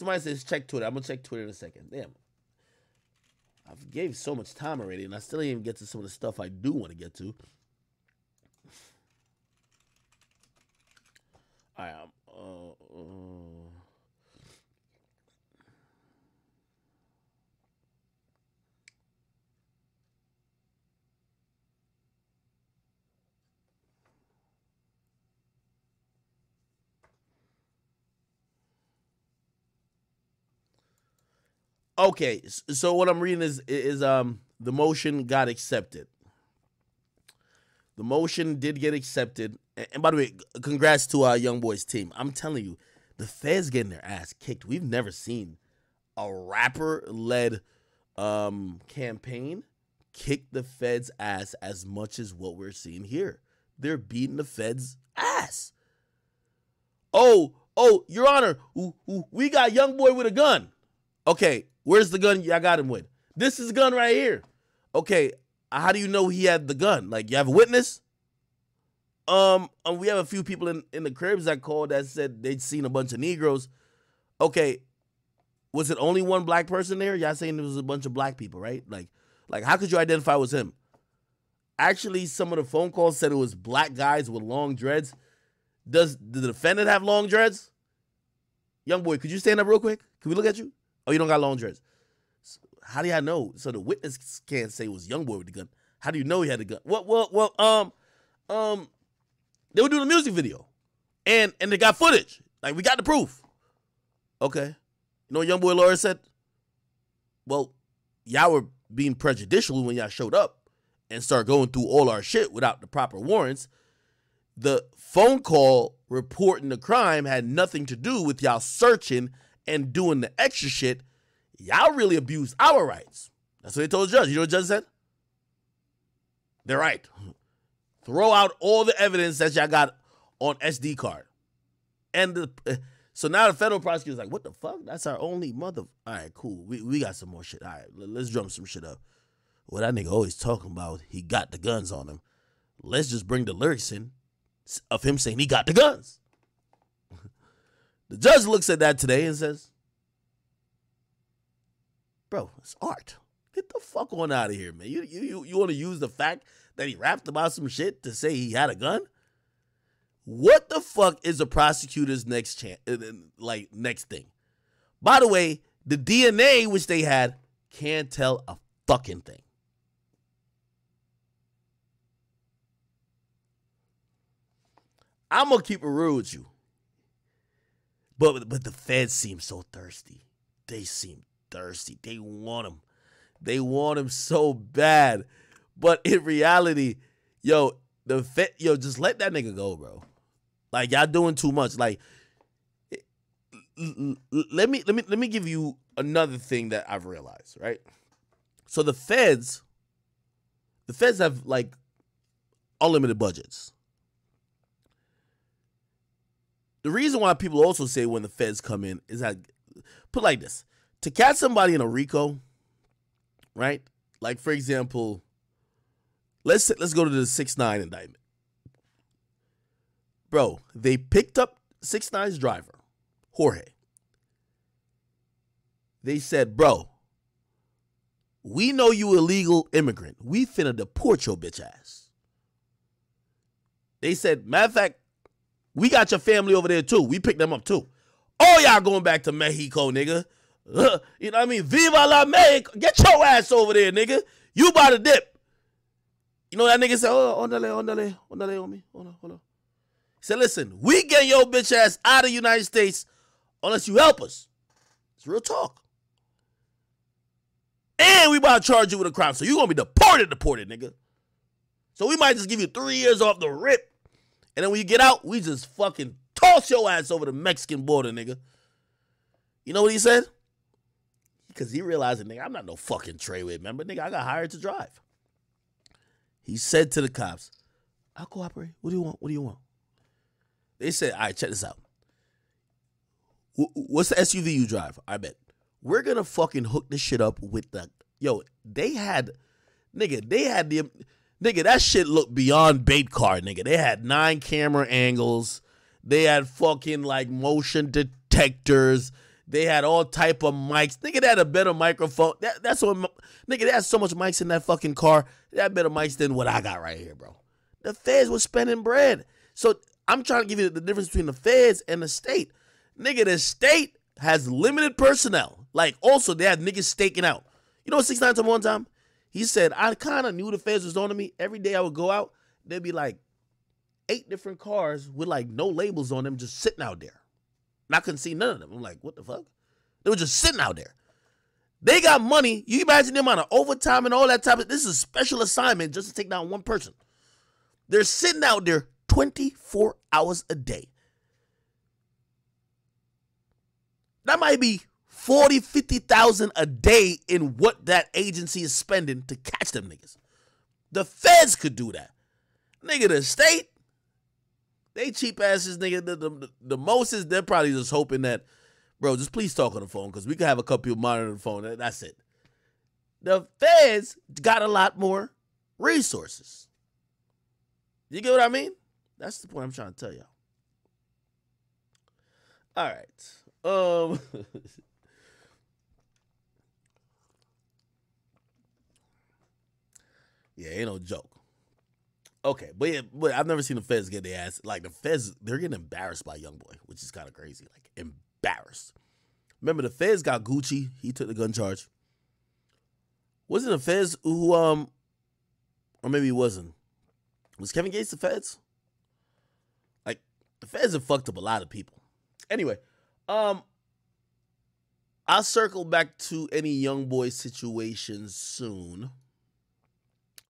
Somebody says check Twitter. I'm gonna check Twitter in a second. Damn. I've gave so much time already, and I still didn't even get to some of the stuff I do want to get to. All right, um, Okay, so what I'm reading is is um the motion got accepted. The motion did get accepted, and by the way, congrats to our young boys team. I'm telling you, the feds getting their ass kicked. We've never seen a rapper led um campaign kick the feds ass as much as what we're seeing here. They're beating the feds ass. Oh, oh, Your Honor, we got young boy with a gun. Okay, Where's the gun I got him with? This is gun right here. Okay, how do you know he had the gun? Like you have a witness? Um, um we have a few people in, in the cribs that called that said they'd seen a bunch of Negroes. Okay, was it only one black person there? Y'all saying there was a bunch of black people, right? Like, like how could you identify it was him? Actually, some of the phone calls said it was black guys with long dreads. Does the defendant have long dreads? Young boy, could you stand up real quick? Can we look at you? Oh, you don't got long dreads. So how do y'all know? So the witness can't say it was young boy with the gun. How do you know he had the gun? Well, well, well, um, um, they were doing a music video, and and they got footage. Like we got the proof. Okay, you know, young boy lawyer said, well, y'all were being prejudicial when y'all showed up and start going through all our shit without the proper warrants. The phone call reporting the crime had nothing to do with y'all searching and doing the extra shit, y'all really abused our rights. That's what they told the judge. You know what the judge said? They're right. Throw out all the evidence that y'all got on SD card. And the, so now the federal prosecutor's like, what the fuck? That's our only mother. All right, cool. We, we got some more shit. All right, let's drum some shit up. What that nigga always talking about, he got the guns on him. Let's just bring the lyrics in of him saying he got the guns. The judge looks at that today and says, Bro, it's art. Get the fuck on out of here, man. You you you, you want to use the fact that he rapped about some shit to say he had a gun? What the fuck is the prosecutor's next chance uh, uh, like next thing? By the way, the DNA which they had can't tell a fucking thing. I'm gonna keep it real with you. But but the feds seem so thirsty. They seem thirsty. They want him. They want him so bad. But in reality, yo, the Fed, yo, just let that nigga go, bro. Like y'all doing too much. Like let me let me let me give you another thing that I've realized, right? So the feds the feds have like unlimited budgets. The reason why people also say when the feds come in is that put like this to catch somebody in a RICO, right? Like for example, let's let's go to the six nine indictment. Bro, they picked up six nine's driver, Jorge. They said, bro, we know you illegal immigrant. We finna deport your bitch ass. They said, matter of fact, we got your family over there too. We picked them up too. Oh, y'all going back to Mexico, nigga. You know what I mean? Viva la Mexico. Get your ass over there, nigga. You about to dip. You know that nigga said, oh, ondale, ondale, ondale on me. Hold on, hold on. He said, listen, we get your bitch ass out of the United States unless you help us. It's real talk. And we about to charge you with a crime. So you're going to be deported, deported, nigga. So we might just give you three years off the rip and then when you get out, we just fucking toss your ass over the Mexican border, nigga. You know what he said? Because he realized, nigga, I'm not no fucking Treyway member. Nigga, I got hired to drive. He said to the cops, I'll cooperate. What do you want? What do you want? They said, all right, check this out. What's the SUV you drive? I bet. We're gonna fucking hook this shit up with the yo. They had, nigga, they had the Nigga, that shit looked beyond bait car, nigga. They had nine camera angles. They had fucking like motion detectors. They had all type of mics. Nigga, they had a better microphone. That, that's what nigga. They had so much mics in that fucking car. They had better mics than what I got right here, bro. The feds was spending bread. So I'm trying to give you the difference between the feds and the state. Nigga, the state has limited personnel. Like also they had niggas staking out. You know what six nine told me one time? He said, I kind of knew the feds was on to me. Every day I would go out, there'd be like eight different cars with like no labels on them just sitting out there. And I couldn't see none of them. I'm like, what the fuck? They were just sitting out there. They got money. You imagine the amount of overtime and all that type of this is a special assignment just to take down one person. They're sitting out there 24 hours a day. That might be 40, 50,000 a day in what that agency is spending to catch them niggas. The feds could do that. Nigga, the state, they cheap asses, nigga. The, the, the most is they're probably just hoping that, bro, just please talk on the phone because we can have a couple people monitoring the phone. That's it. The feds got a lot more resources. You get what I mean? That's the point I'm trying to tell y'all. All right. Um Yeah, ain't no joke. Okay, but yeah, but I've never seen the feds get their ass like the feds. They're getting embarrassed by Young Boy, which is kind of crazy. Like embarrassed. Remember, the feds got Gucci. He took the gun charge. Wasn't the feds who um, or maybe he wasn't. Was Kevin Gates the feds? Like the feds have fucked up a lot of people. Anyway, um, I'll circle back to any young boy situations soon.